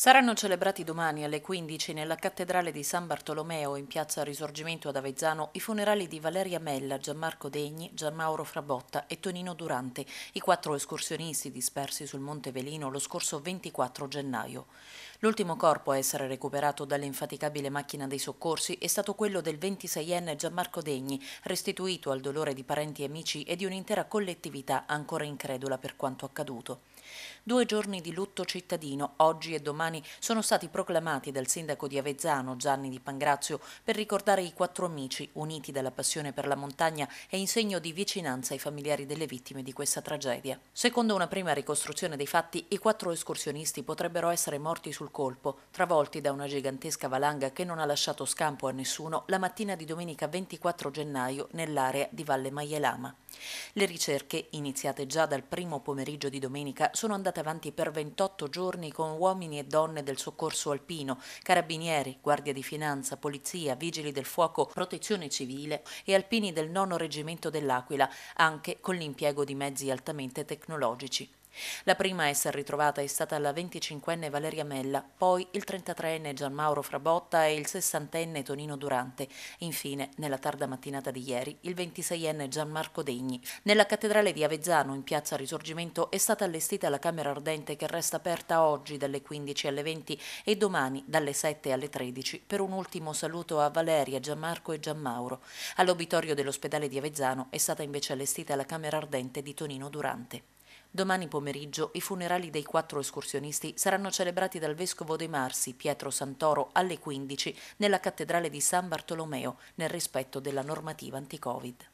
Saranno celebrati domani alle 15 nella cattedrale di San Bartolomeo in piazza Risorgimento ad Avezzano i funerali di Valeria Mella, Gianmarco Degni, Gianmauro Frabotta e Tonino Durante, i quattro escursionisti dispersi sul Monte Velino lo scorso 24 gennaio. L'ultimo corpo a essere recuperato dall'infaticabile macchina dei soccorsi è stato quello del 26enne Gianmarco Degni, restituito al dolore di parenti e amici e di un'intera collettività ancora incredula per quanto accaduto. Due giorni di lutto cittadino, oggi e domani, sono stati proclamati dal sindaco di Avezzano, Gianni Di Pangrazio, per ricordare i quattro amici uniti dalla passione per la montagna e in segno di vicinanza ai familiari delle vittime di questa tragedia. Secondo una prima ricostruzione dei fatti, i quattro escursionisti potrebbero essere morti sul colpo, travolti da una gigantesca valanga che non ha lasciato scampo a nessuno la mattina di domenica 24 gennaio nell'area di Valle Maielama. Le ricerche, iniziate già dal primo pomeriggio di domenica, sono andate avanti per 28 giorni con uomini e donne del soccorso alpino, carabinieri, guardia di finanza, polizia, vigili del fuoco, protezione civile e alpini del nono reggimento dell'Aquila, anche con l'impiego di mezzi altamente tecnologici. La prima a essere ritrovata è stata la 25enne Valeria Mella, poi il 33enne Gianmauro Frabotta e il 60enne Tonino Durante, infine, nella tarda mattinata di ieri, il 26enne Gianmarco Degni. Nella cattedrale di Avezzano, in piazza Risorgimento, è stata allestita la camera ardente che resta aperta oggi dalle 15 alle 20 e domani dalle 7 alle 13 per un ultimo saluto a Valeria, Gianmarco e Gianmauro. All'obitorio dell'ospedale di Avezzano è stata invece allestita la camera ardente di Tonino Durante. Domani pomeriggio i funerali dei quattro escursionisti saranno celebrati dal vescovo dei Marsi, Pietro Santoro, alle 15 nella cattedrale di San Bartolomeo, nel rispetto della normativa anti-Covid.